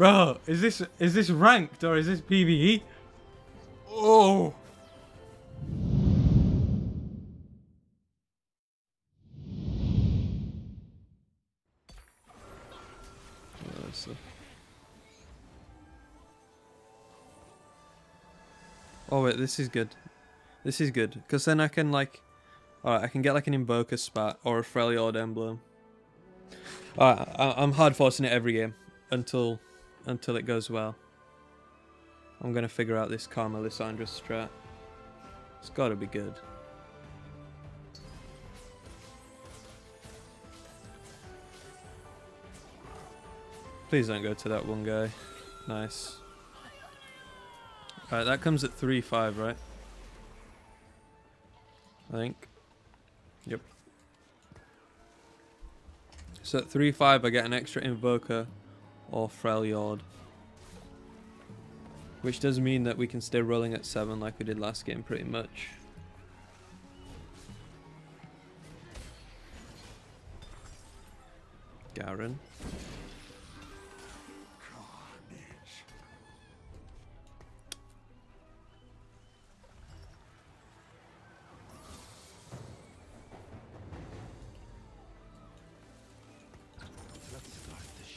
Bro, is this is this ranked or is this PvE? Oh. Oh wait, this is good. This is good because then I can like, alright, I can get like an Invoker spat or a Freljord emblem. Alright, I'm hard forcing it every game until until it goes well. I'm gonna figure out this Karma Lissandra strat. It's gotta be good. Please don't go to that one guy. Nice. Alright, that comes at 3-5, right? I think. Yep. So at 3-5 I get an extra Invoker or Freljord. Which does mean that we can stay rolling at 7 like we did last game pretty much. Garen.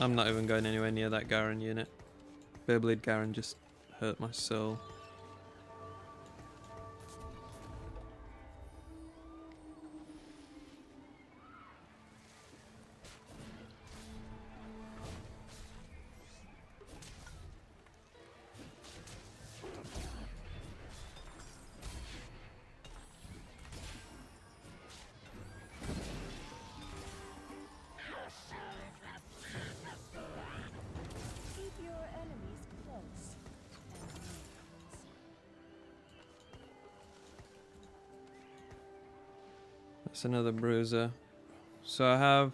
I'm not even going anywhere near that Garen unit. Beyblade Garen just hurt my soul. Another bruiser. So I have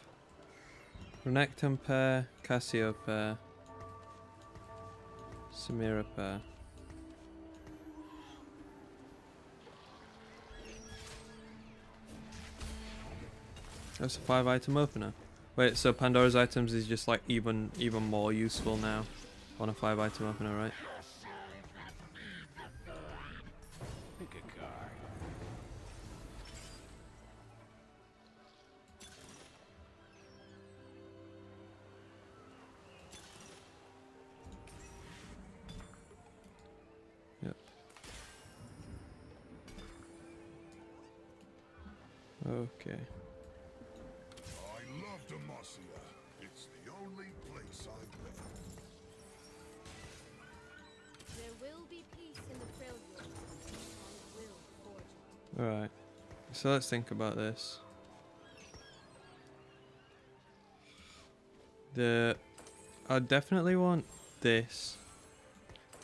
Renekton pair, Cassio pair, Samira pair. That's a five item opener. Wait, so Pandora's items is just like even even more useful now on a five item opener, right? So let's think about this. The I definitely want this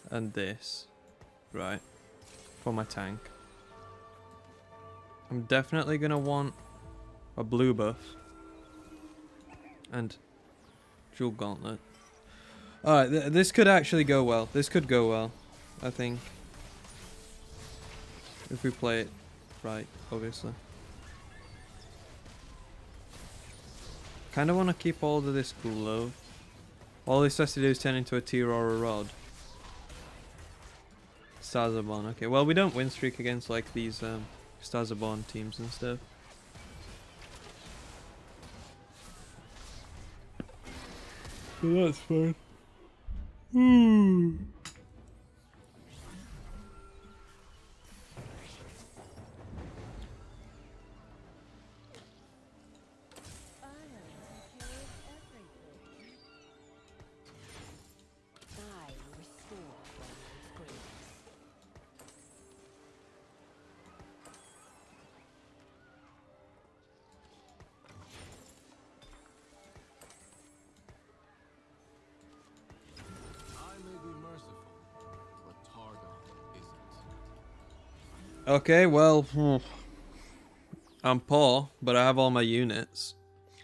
and this, right, for my tank. I'm definitely going to want a blue buff. And jewel gauntlet. Alright, th this could actually go well. This could go well, I think. If we play it right, obviously. Kind of want to keep all of this low. All this has to do is turn into a tear or a rod. Stars Okay, well we don't win streak against like these um, teams and stuff. So that's fine. Hmm. Okay, well, hmm. I'm poor, but I have all my units.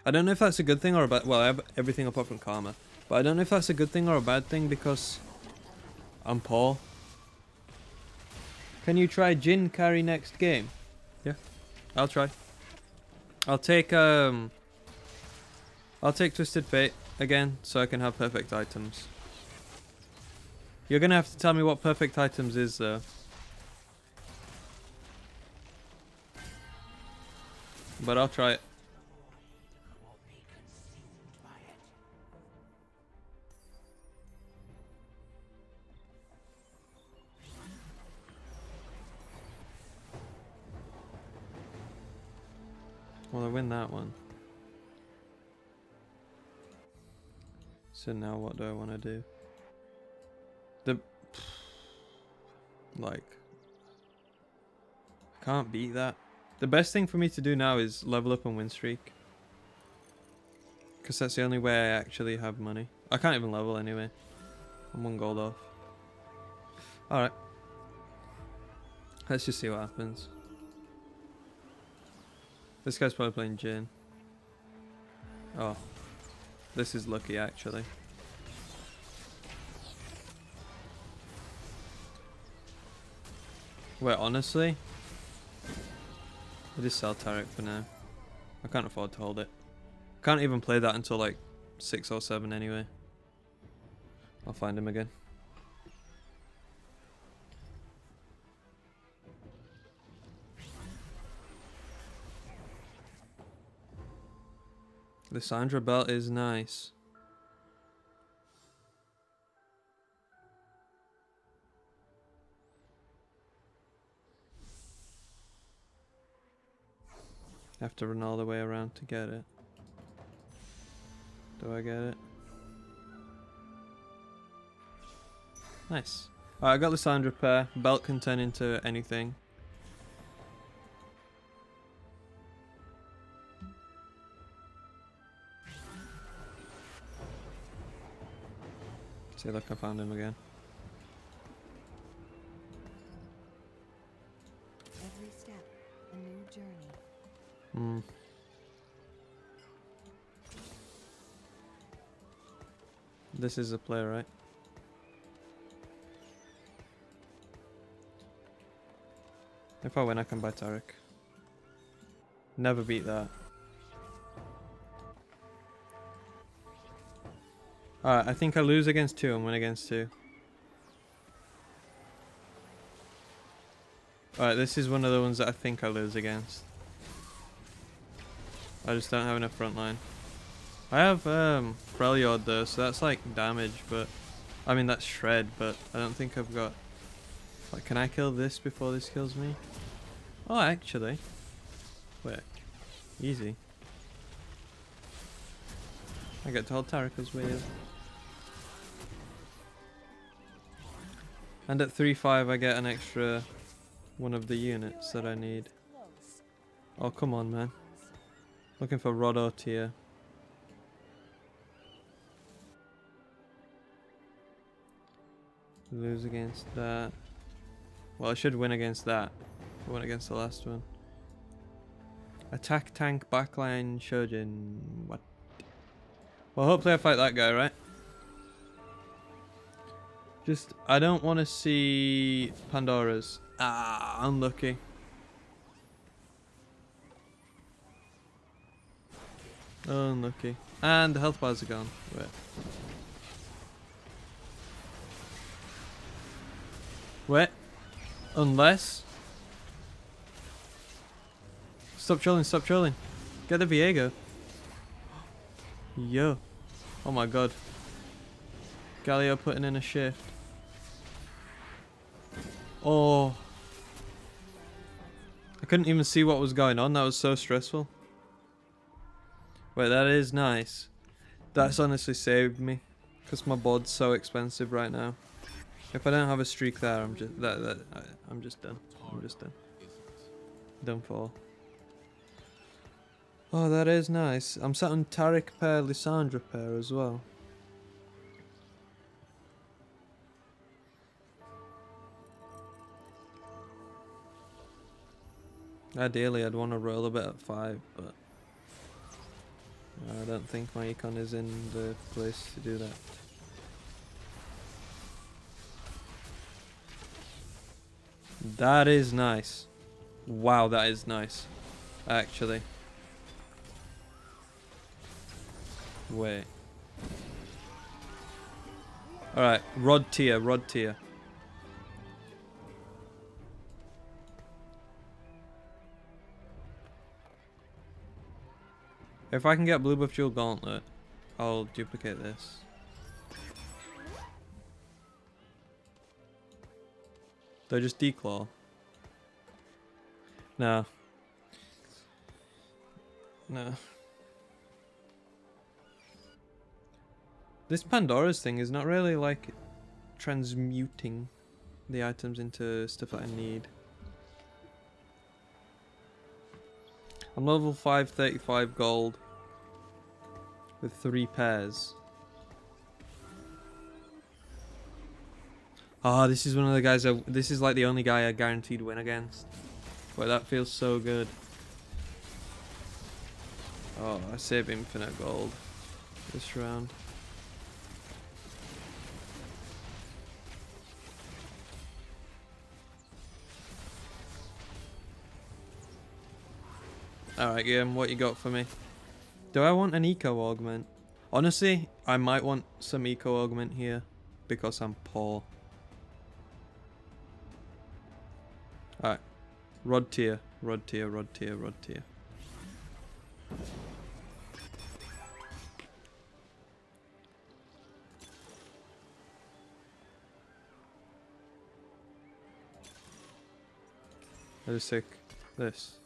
I don't know if that's a good thing or a bad... Well, I have everything apart from Karma. But I don't know if that's a good thing or a bad thing because I'm poor. Can you try Jhin carry next game? Yeah, I'll try. I'll take, um... I'll take Twisted Fate again so I can have perfect items. You're gonna have to tell me what perfect items is though. But I'll try it. Well, I win that one. So now what do I want to do? The... Like... I can't beat that. The best thing for me to do now is level up and win streak. Because that's the only way I actually have money. I can't even level anyway. I'm one gold off. Alright. Let's just see what happens. This guy's probably playing Jhin. Oh. This is lucky, actually. Wait, honestly? I just sell Taric for now. I can't afford to hold it. Can't even play that until like 6 or 7 anyway. I'll find him again. Lissandra belt is nice. Have to run all the way around to get it. Do I get it? Nice. I got Lissandra repair. Belt can turn into anything. See, look, I found him again. Hmm. This is a play, right? If I win, I can buy Taric. Never beat that. Alright, I think I lose against two and win against two. Alright, this is one of the ones that I think I lose against. I just don't have enough front line. I have um, Freljord though, so that's like damage, but... I mean, that's shred, but I don't think I've got... Like, can I kill this before this kills me? Oh, actually. Wait. Easy. I get told Tarika's weird. And at 3-5 I get an extra one of the units that I need. Oh, come on, man. Looking for Rodo tier. Lose against that. Well, I should win against that. I win against the last one. Attack tank backline Shojin. What? Well, hopefully I fight that guy, right? Just, I don't want to see Pandora's. Ah, unlucky. Oh, Unlucky. And the health bars are gone. Wait. Wait. Unless. Stop trolling, stop trolling. Get the Viego. Yo. Oh my god. Galio putting in a shift. Oh. I couldn't even see what was going on. That was so stressful. Wait, that is nice. That's honestly saved me. Because my board's so expensive right now. If I don't have a streak there, I'm just that, that I, I'm just done. I'm just done. Done for. Oh, that is nice. I'm sat on Taric pair, Lissandra pair as well. Ideally, I'd want to roll a bit at 5, but I don't think my econ is in the place to do that. That is nice. Wow, that is nice. Actually. Wait. Alright, rod tier, rod tier. If I can get blue buff jewel gauntlet, I'll duplicate this. Do I just declaw? No. No. This Pandora's thing is not really like transmuting the items into stuff that I need. I'm level 535 gold with three pairs. Ah, this is one of the guys. I, this is like the only guy I guaranteed win against. But that feels so good. Oh, I save infinite gold this round. Alright, game, what you got for me? Do I want an eco augment? Honestly, I might want some eco augment here because I'm poor. Alright. Rod tier, rod tier, rod tier, rod tier. Just take this.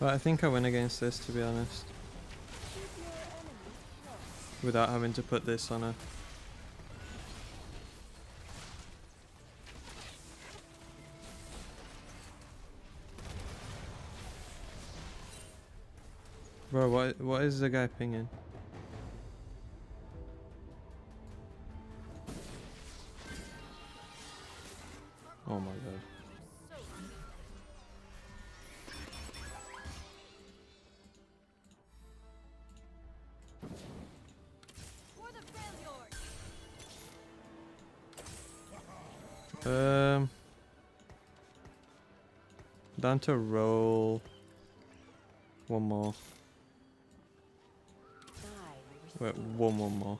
But I think I win against this to be honest. Without having to put this on her. Bro, what what is the guy pinging? Oh my god. Down to roll. One more. Wait, one, one more.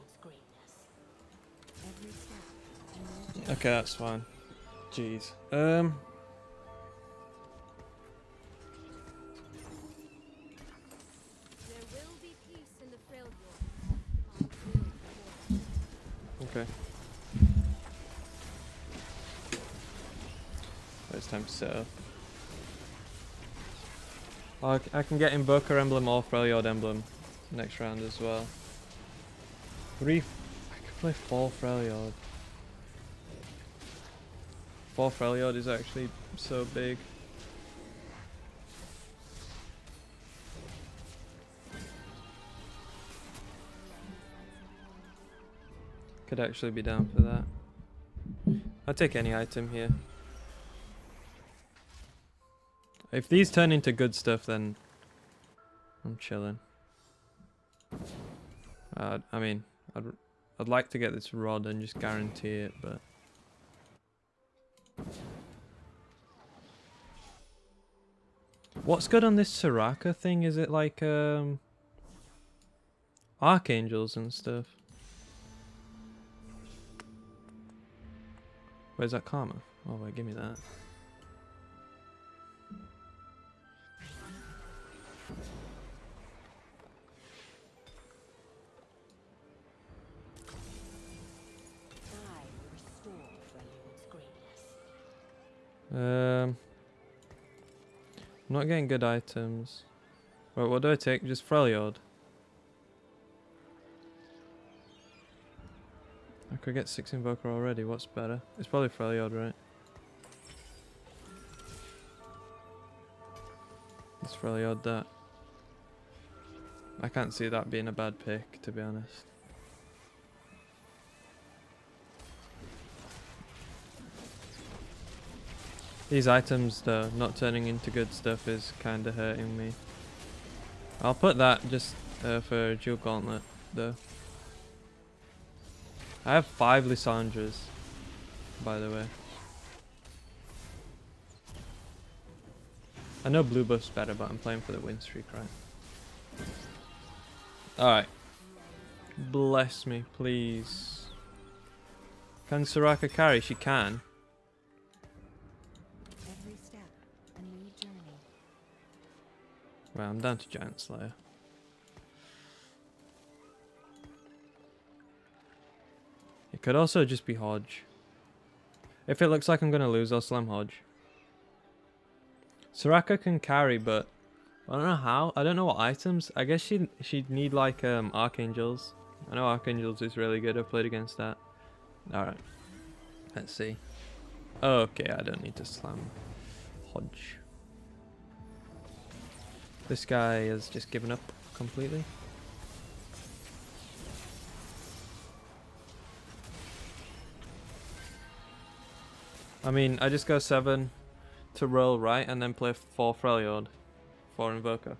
Okay, that's fine. Jeez. Um. Okay. It's time to set up. I can get Invoker Emblem or Freljord Emblem next round as well. Three. I could play four Freljord. Four Freljord is actually so big. Could actually be down for that. I'll take any item here. If these turn into good stuff, then I'm chilling. Uh, I mean, I'd I'd like to get this rod and just guarantee it, but what's good on this Soraka thing? Is it like um archangels and stuff? Where's that karma? Oh wait, give me that. Um, not getting good items. Wait, what do I take? Just Freljord. I could get six Invoker already. What's better? It's probably Freljord, right? It's Freljord that. I can't see that being a bad pick, to be honest. These items, though, not turning into good stuff is kind of hurting me. I'll put that just uh, for Jewel Gauntlet, though. I have five Lissandras, by the way. I know blue buff's better, but I'm playing for the win streak, right? Alright. Bless me, please. Can Soraka carry? She can. Well, I'm down to Giant Slayer. It could also just be Hodge. If it looks like I'm going to lose, I'll slam Hodge. Soraka can carry, but I don't know how. I don't know what items. I guess she'd, she'd need like um, Archangels. I know Archangels is really good. I've played against that. Alright. Let's see. Okay, I don't need to slam Hodge. This guy has just given up completely. I mean, I just go 7 to roll right and then play 4 Freljord. 4 Invoker.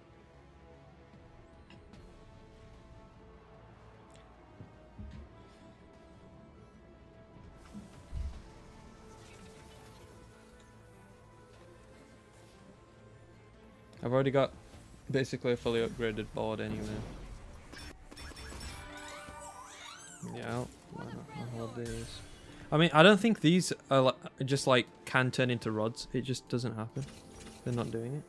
I've already got basically a fully upgraded board anyway. Yeah, why not? I'll hold these. I mean, I don't think these are li- just like can turn into rods. It just doesn't happen. They're not doing it.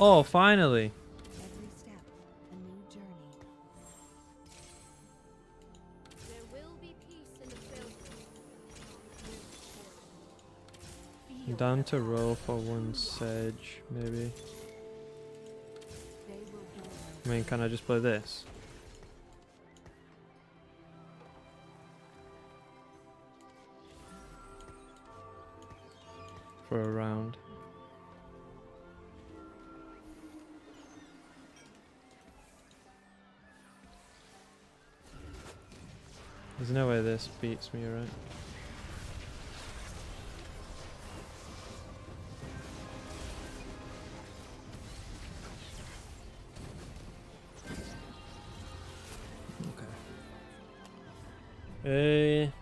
Oh, finally! Every step, a new journey. There will be peace in the Freljord. I'm down to roll for one sedge, maybe. They will burn. I mean, can I just play this? For a round. There's no way this beats me, right? Okay. Eh.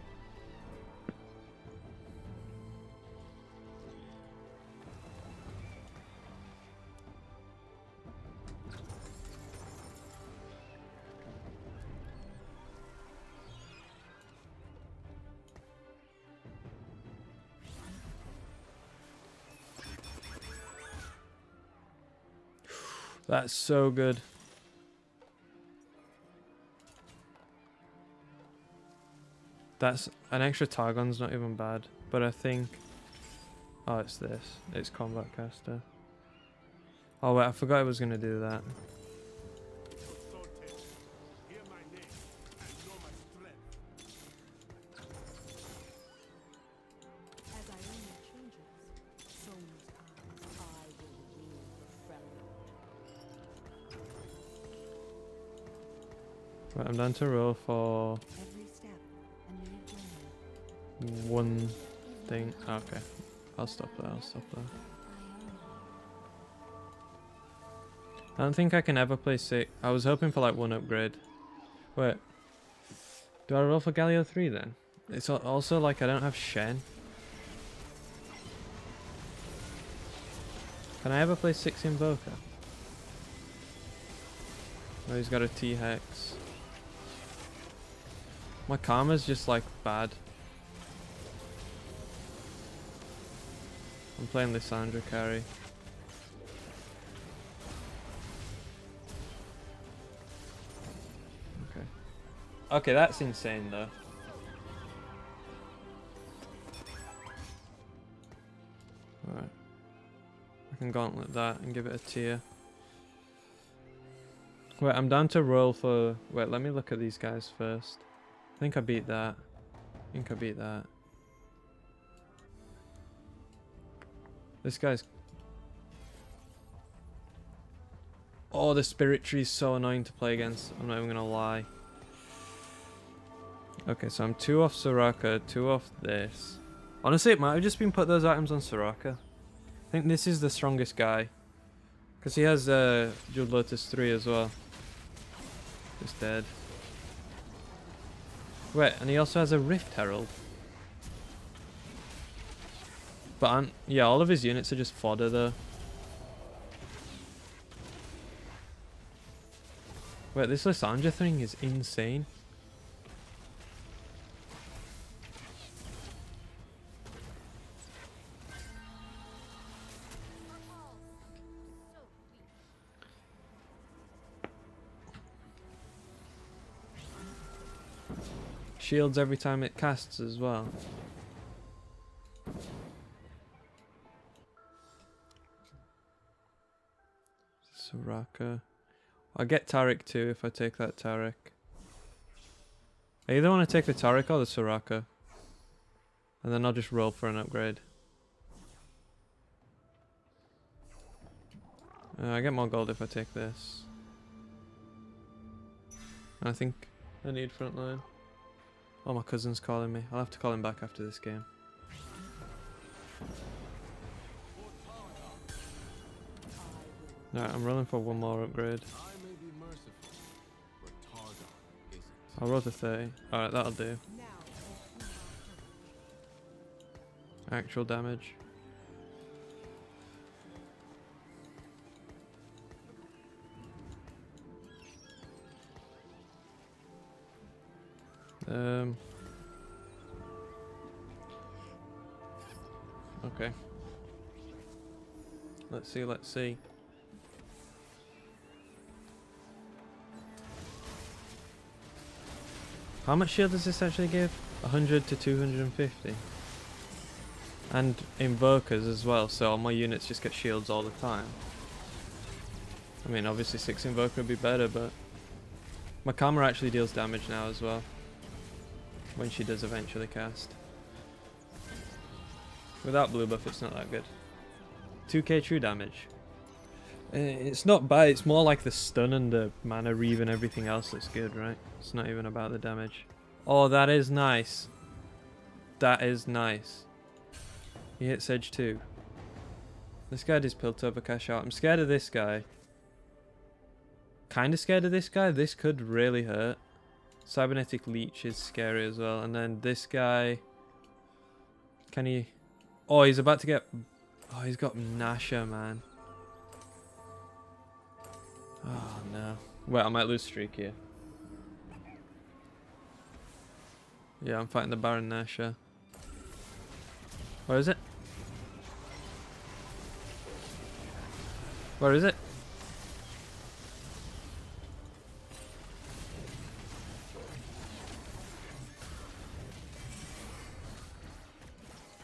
That's so good. That's an extra Targon's not even bad, but I think. Oh, it's this. It's combat caster. Oh wait, I forgot I was gonna do that. I'm down to roll for one thing. Ah, okay, I'll stop there. I'll stop there. I don't think I can ever play six. I was hoping for like one upgrade. Wait. Do I roll for Galio 3 then? It's also like I don't have Shen. Can I ever play 6 Invoker? Oh, he's got a T-Hex. My karma's just like bad. I'm playing Lissandra carry. Okay. Okay, that's insane though. Alright. I can gauntlet that and give it a tier. Wait, I'm down to roll for... Wait, let me look at these guys first. I think I beat that. I think I beat that. This guy's... Oh, the Spirit Tree is so annoying to play against. I'm not even gonna lie. Okay, so I'm two off Soraka, two off this. Honestly, it might have just been put those items on Soraka. I think this is the strongest guy. Because he has uh, Jeweled Lotus 3 as well. Just dead. Wait, and he also has a Rift Herald. But I'm, yeah, all of his units are just fodder though. Wait, this Lissandra thing is insane. Shields every time it casts as well. Soraka. I'll get Taric too if I take that Taric. I either want to take the Taric or the Soraka. And then I'll just roll for an upgrade. Uh, I get more gold if I take this. I think I need front line. Oh, my cousin's calling me. I'll have to call him back after this game. Alright, I'm rolling for one more upgrade. I'll roll to 30. Alright, that'll do. Actual damage. Um. Okay. Let's see, let's see. How much shield does this actually give? 100 to 250. And invokers as well, so all my units just get shields all the time. I mean, obviously 6 invoker would be better, but... My Karma actually deals damage now as well. When she does eventually cast. Without blue buff, it's not that good. 2k true damage. Uh, It's not bad, it's more like the stun and the mana reave and everything else that's good, right? It's not even about the damage. Oh, that is nice. That is nice. He hits edge too. This guy just Piltover cash out. I'm scared of this guy. Kinda scared of this guy. This could really hurt. Cybernetic Leech is scary as well. And then this guy... Can he... Oh, he's about to get... Oh, he's got Nashor, man. Oh, no. Wait, I might lose streak here. Yeah, I'm fighting the Baron Nashor. Where is it? Where is it?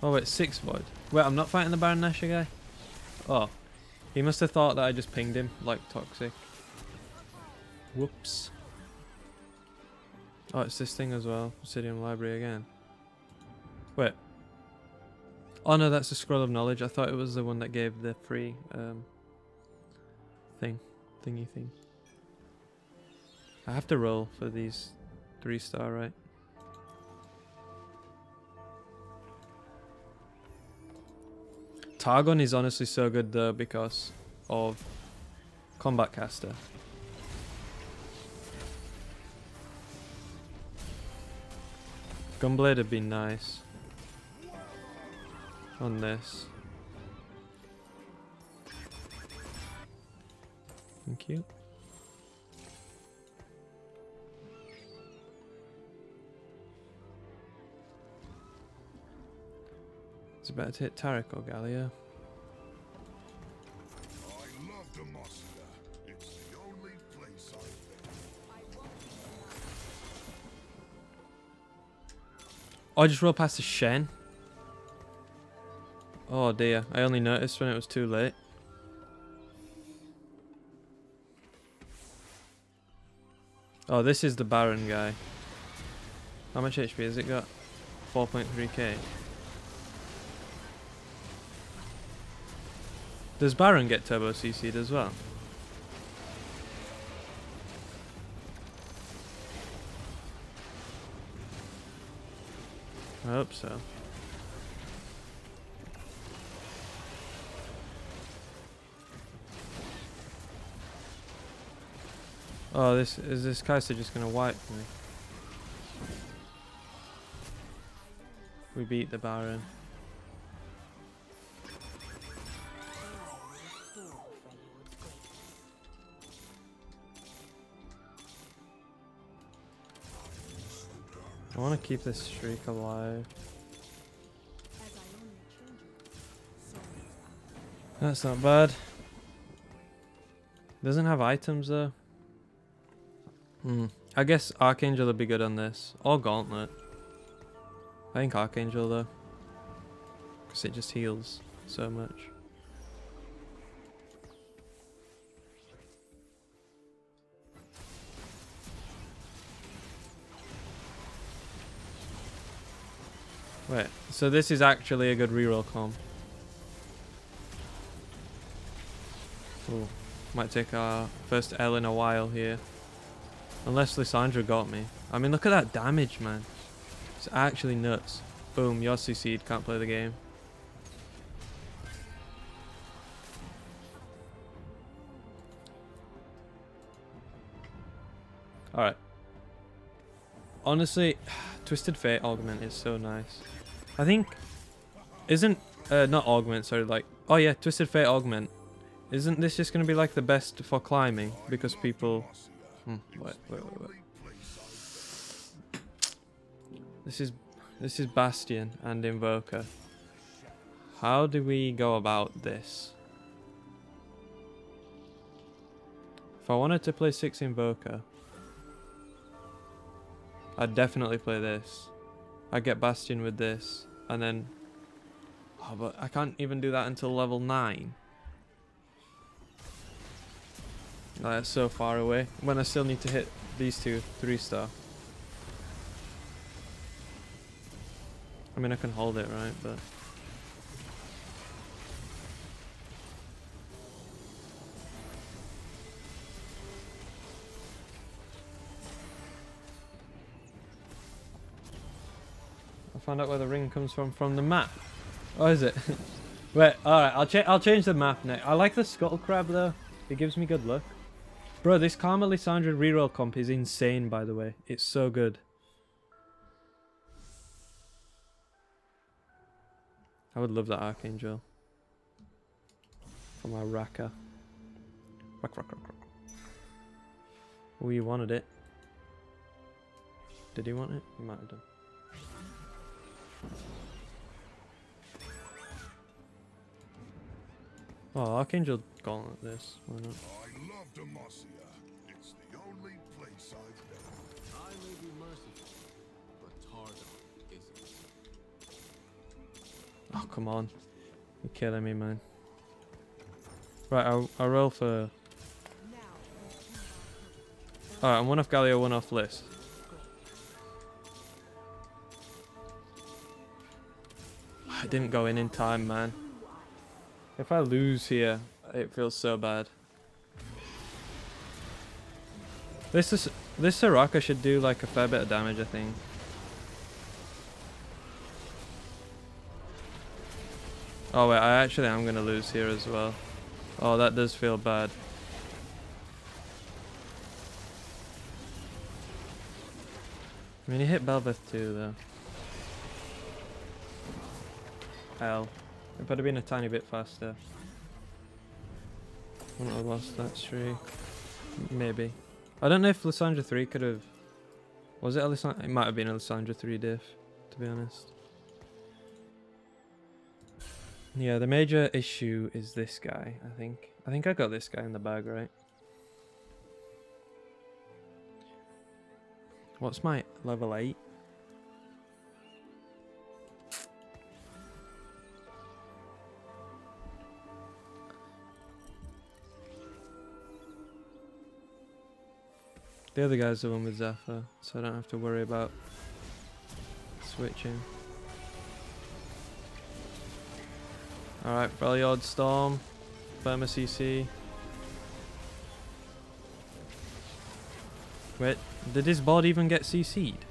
Oh wait, six void. Wait, I'm not fighting the Baron Nashor guy? Oh. He must have thought that I just pinged him, like toxic. Whoops. Oh, it's this thing as well. Obsidian Library again. Wait. Oh no, that's the Scroll of Knowledge. I thought it was the one that gave the free um, thing. Thingy thing. I have to roll for these three star, right? Targon is honestly so good though because of Combat Caster. Gunblade would be nice on this. Thank you. Better to hit Taric or Galio? I love Demacia. It's the only place I've. Oh, I just rolled past the Shen. Oh dear, I only noticed when it was too late. Oh, this is the Baron guy. How much HP has it got? 4.3k. Does Baron get turbo CC'd as well? I hope so. Oh, this is this Kai'Sa just gonna wipe me? We beat the Baron. I want to keep this streak alive. That's not bad. Doesn't have items though. Hmm. I guess Archangel would be good on this. Or Gauntlet. I think Archangel though. Because it just heals so much. So this is actually a good reroll comp. Ooh, might take our first L in a while here. Unless Lissandra got me. I mean, look at that damage, man. It's actually nuts. Boom, you're CC'd, can't play the game. Alright. Honestly, Twisted Fate Augment is so nice. I think... Isn't... Uh, not Augment, sorry, like... Oh yeah, Twisted Fate Augment. Isn't this just going to be like the best for climbing? Because people... Hmm, wait, wait, wait, wait. This is... This is Bastion and Invoker. How do we go about this? If I wanted to play 6 Invoker... I'd definitely play this. I'd get Bastion with this. And then... Oh, but I can't even do that until level 9. Oh, that's so far away. When I still need to hit these two, 3 star. I mean, I can hold it, right? But... I found out where the ring comes from from the map. Oh, is it? Wait, alright, I'll, cha I'll change the map next. I like the Scuttle Crab though. It gives me good luck. Bro, this Karma reroll comp is insane, by the way. It's so good. I would love that Archangel. For my Raka. Rack, rack, rack, rack. Oh, you wanted it. Did he want it? He might have done. Oh, Archangel Gauntlet this. Why not? I love Demacia. It's the only place I've been. I may be merciful, but Targon isn't. Oh, come on. You're killing me, man. Right, I'll, I'll roll for... Alright, I'm one off Galio, one off Liz. Didn't go in in time, man. If I lose here, it feels so bad. This is this Soraka should do like a fair bit of damage, I think. Oh wait, I actually am gonna lose here as well. Oh, that does feel bad. I mean, he hit Bel'Veth too, though. Hell. It would have been a tiny bit faster. Wouldn't have lost that streak. Maybe. I don't know if Lissandra 3 could have... Was it? It might have been a Lissandra 3 diff, to be honest. Yeah, the major issue is this guy, I think. I think I got this guy in the bag, right? What's my level 8? The other guy's the one with Zephyr, so I don't have to worry about switching. Alright, Freljord Storm, Burma CC. Wait, did his board even get CC'd?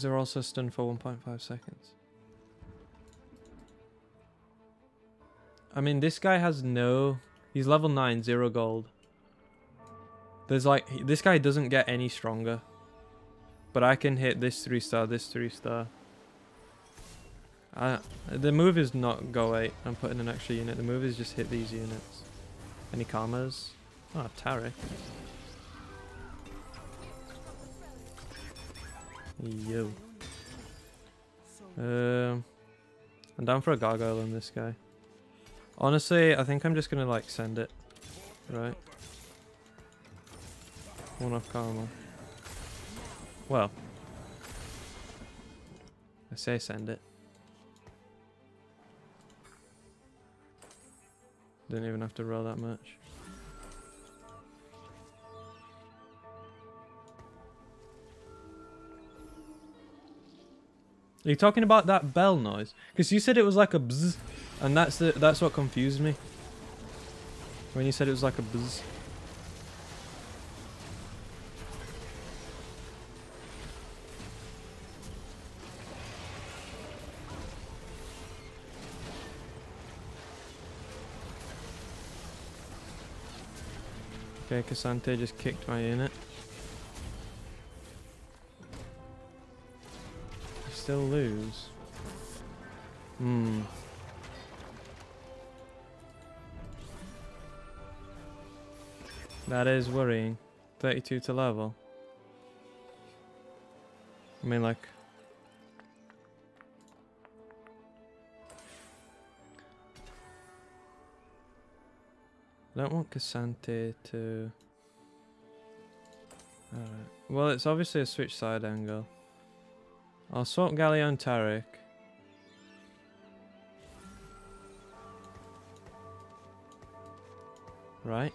Enemies are also stunned for 1.5 seconds. I mean, this guy has no... He's level 9, 0 gold. There's like... This guy doesn't get any stronger. But I can hit this 3 star, this 3 star. I, the move is not go 8 I'm putting an extra unit. The move is just hit these units. Any karmas? Oh, Taric. Yo. Um, I'm down for a gargoyle on this guy. Honestly, I think I'm just gonna like send it. Right. One off karma. Well. I say send it. Didn't even have to roll that much. Are you talking about that bell noise? Because you said it was like a bzz, and that's the that's what confused me. When you said it was like a bzz. Okay, K'Sante just kicked my unit. Still lose. Hmm. That is worrying. 32 to level. I mean, like. I don't want K'Sante to. Alright. Well, it's obviously a switch side angle. I'll Galio and Taric. Right.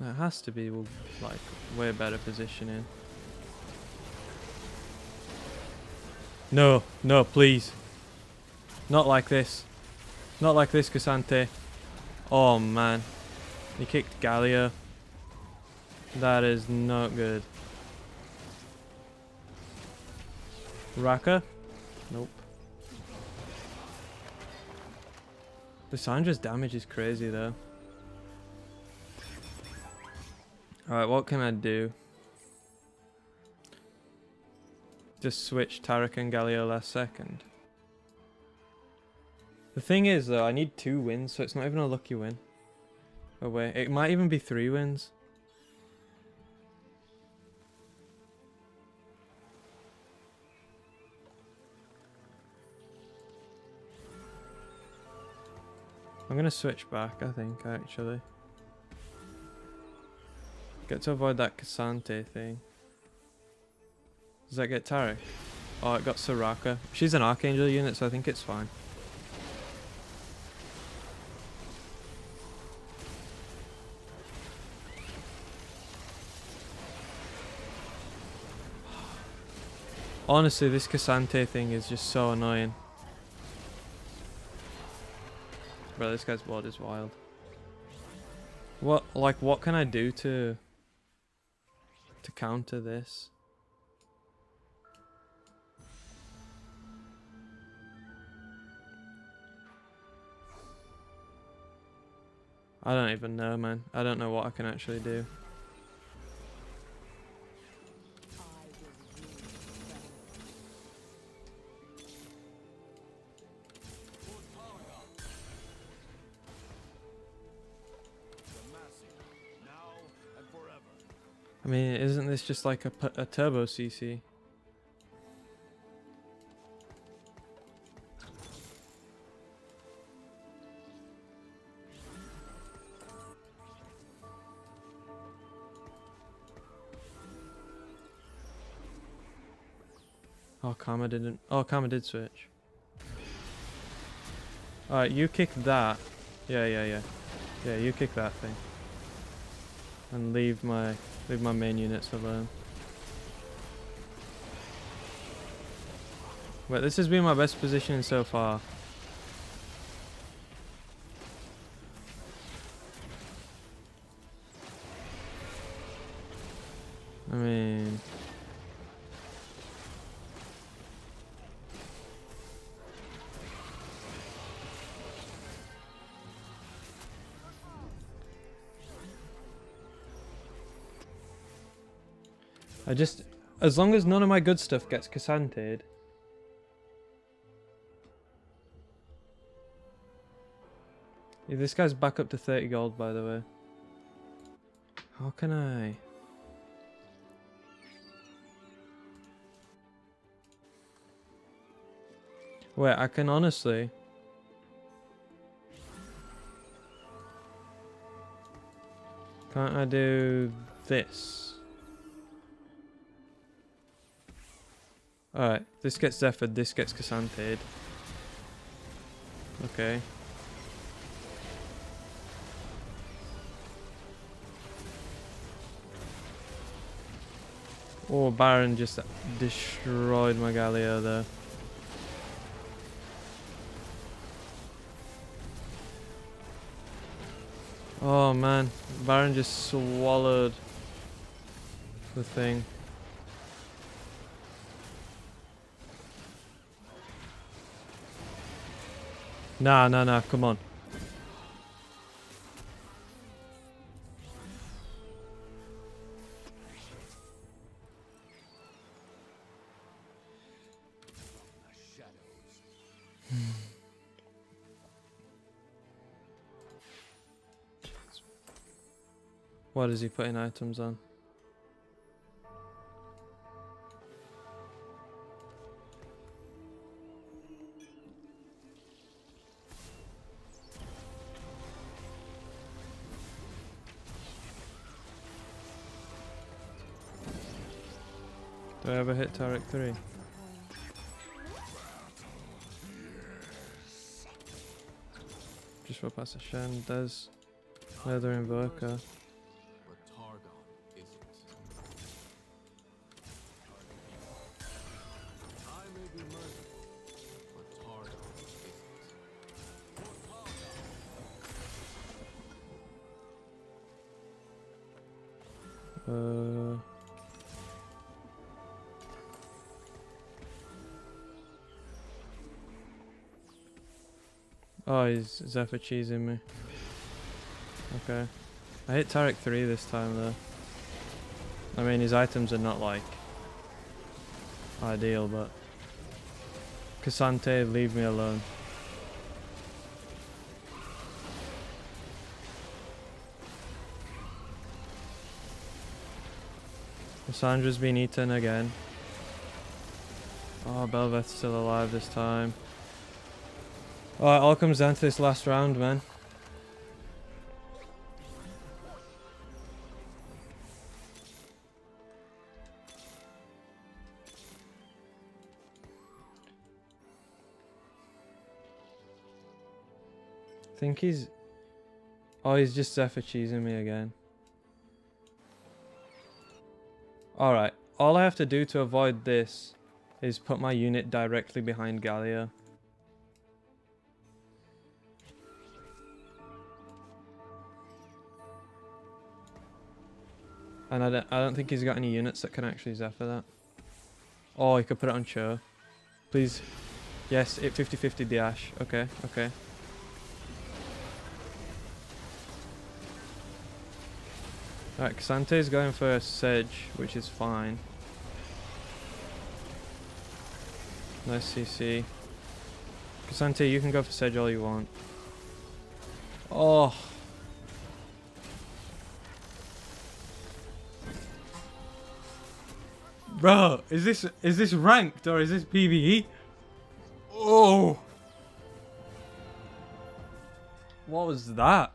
That has to be like way better positioning. No, no, please. Not like this. Not like this, K'Sante. Oh man. He kicked Galio. That is not good. Raka? Nope. The Sandra's damage is crazy though. Alright, what can I do? Just switch Taric and Galio last second. The thing is though, I need two wins, so it's not even a lucky win. Oh wait, it might even be three wins. I'm gonna switch back, I think, actually. Get to avoid that K'Sante thing. Does that get Taric? Oh, it got Soraka. She's an Archangel unit, so I think it's fine. Honestly, this K'Sante thing is just so annoying. Bro, this guy's blood is wild. What, like, what can I do to to counter this? I don't even know, man. I don't know what I can actually do. Mean, isn't this just like a, a turbo CC? Oh, Karma didn't. Oh, Karma did switch. Alright, you kick that. Yeah, yeah, yeah. Yeah, you kick that thing. And leave my leave my main units alone. But this has been my best position so far. I mean... I just, as long as none of my good stuff gets K'Santed. Yeah, this guy's back up to 30 gold, by the way. How can I? Wait, I can honestly. Can't I do this? Alright, this gets Zephyr, this gets K'Santed. Okay. Oh, Baron just destroyed my Galio there. Oh man, Baron just swallowed the thing. Nah, nah, nah, come on. What is he putting items on? Taric 3? Just for past the Shen, Des, Leather Invoker. Oh, he's Zephyr cheesing me. Okay. I hit Taric 3 this time though. I mean, his items are not like ideal, but. K'Sante, leave me alone. Cassandra's been eaten again. Oh, Bel'Veth's still alive this time. Oh, it all comes down to this last round, man. I think he's... Oh, he's just Zephyr cheesing me again. Alright, all I have to do to avoid this is put my unit directly behind Galio. And I don't, I don't think he's got any units that can actually Zephyr that. Oh, he could put it on Cho. Please. Yes, it 50-50 dash. Okay, okay. Alright, K'Sante's going for a Sedge, which is fine. Nice CC. Casante, you can go for Sedge all you want. Oh, Bro, is this is this ranked or is this PvE? Oh. What was that?